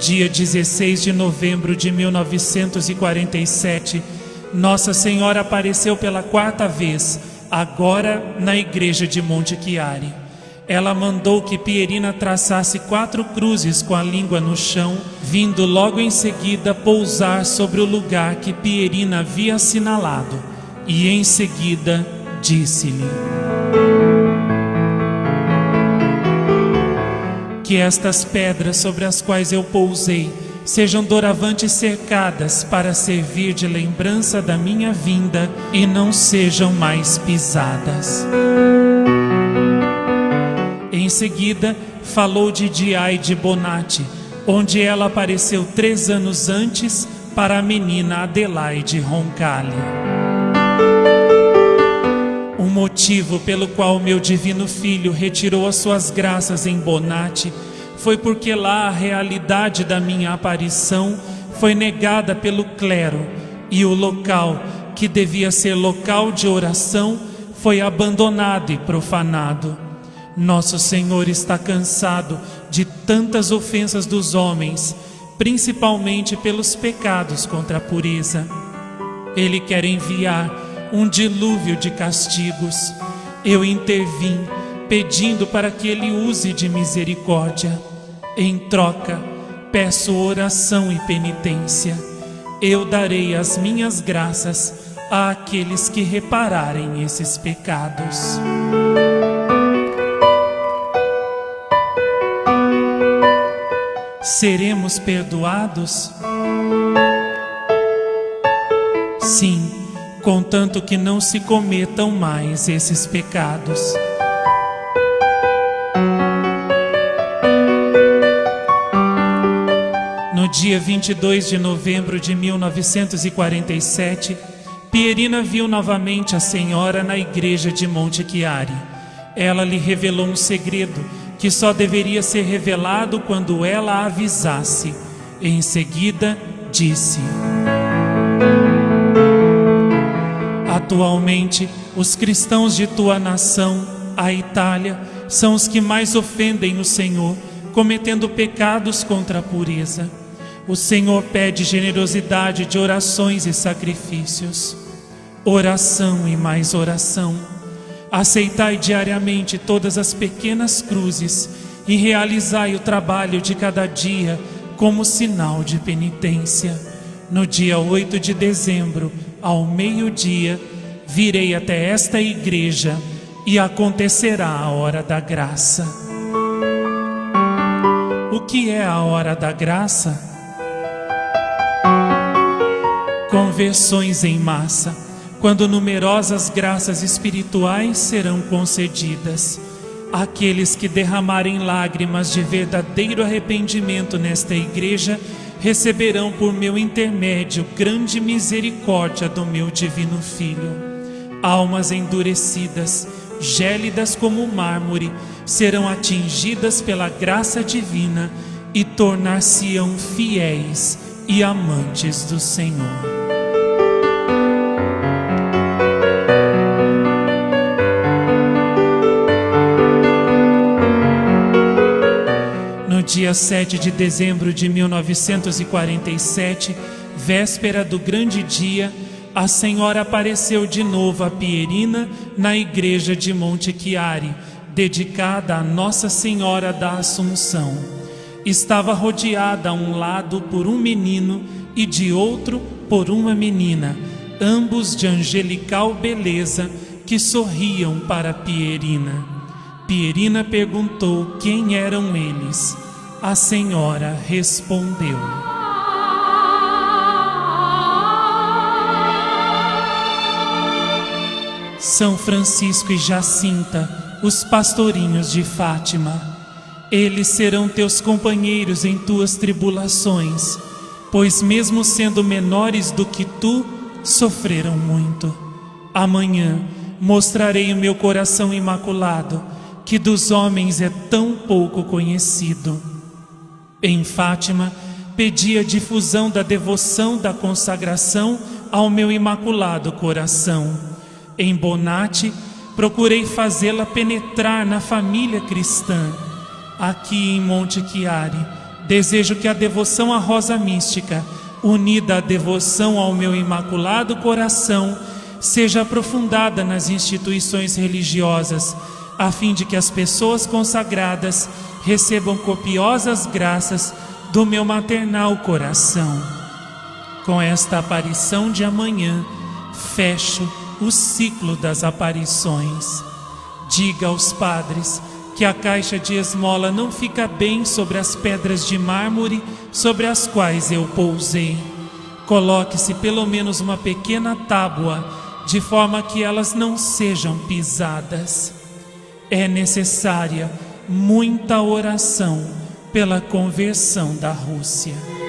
dia 16 de novembro de 1947, Nossa Senhora apareceu pela quarta vez, agora na igreja de Monte Chiari. Ela mandou que Pierina traçasse quatro cruzes com a língua no chão, vindo logo em seguida pousar sobre o lugar que Pierina havia assinalado. E em seguida disse-lhe: Que estas pedras sobre as quais eu pousei sejam doravante cercadas para servir de lembrança da minha vinda e não sejam mais pisadas. Em seguida, falou de Diai de Bonatti, onde ela apareceu três anos antes para a menina Adelaide Roncalli. Motivo pelo qual meu divino filho retirou as suas graças em Bonatti foi porque lá a realidade da minha aparição foi negada pelo clero e o local, que devia ser local de oração, foi abandonado e profanado. Nosso Senhor está cansado de tantas ofensas dos homens, principalmente pelos pecados contra a pureza. Ele quer enviar um dilúvio de castigos. Eu intervim, pedindo para que ele use de misericórdia. Em troca, peço oração e penitência. Eu darei as minhas graças àqueles que repararem esses pecados. seremos perdoados? Sim, contanto que não se cometam mais esses pecados. No dia 22 de novembro de 1947, Pierina viu novamente a senhora na igreja de Monte Chiari. Ela lhe revelou um segredo que só deveria ser revelado quando ela avisasse. Em seguida, disse: Atualmente, os cristãos de tua nação, a Itália, são os que mais ofendem o Senhor, cometendo pecados contra a pureza. O Senhor pede generosidade de orações e sacrifícios. Oração e mais oração Aceitai diariamente todas as pequenas cruzes e realizai o trabalho de cada dia como sinal de penitência. No dia 8 de dezembro, ao meio-dia, virei até esta igreja e acontecerá a hora da graça. O que é a hora da graça? Conversões em massa quando numerosas graças espirituais serão concedidas. Aqueles que derramarem lágrimas de verdadeiro arrependimento nesta igreja receberão por meu intermédio grande misericórdia do meu divino Filho. Almas endurecidas, gélidas como mármore, serão atingidas pela graça divina e tornar-se-ão fiéis e amantes do Senhor. dia 7 de dezembro de 1947, véspera do grande dia, a Senhora apareceu de novo a Pierina na igreja de Monte Chiari, dedicada a Nossa Senhora da Assunção. Estava rodeada a um lado por um menino e de outro por uma menina, ambos de angelical beleza, que sorriam para Pierina. Pierina perguntou quem eram eles. A senhora respondeu: São Francisco e Jacinta, os pastorinhos de Fátima. Eles serão teus companheiros em tuas tribulações, pois, mesmo sendo menores do que tu, sofreram muito. Amanhã mostrarei o meu coração imaculado, que dos homens é tão pouco conhecido. Em Fátima, pedi a difusão da devoção da consagração ao meu imaculado coração. Em Bonatti, procurei fazê-la penetrar na família cristã. Aqui em Monte Chiari, Desejo que a devoção à rosa mística, unida à devoção ao meu imaculado coração, seja aprofundada nas instituições religiosas, a fim de que as pessoas consagradas recebam copiosas graças do meu maternal coração. Com esta aparição de amanhã, fecho o ciclo das aparições. Diga aos padres que a caixa de esmola não fica bem sobre as pedras de mármore sobre as quais eu pousei. Coloque-se pelo menos uma pequena tábua, de forma que elas não sejam pisadas. É necessária muita oração pela conversão da Rússia.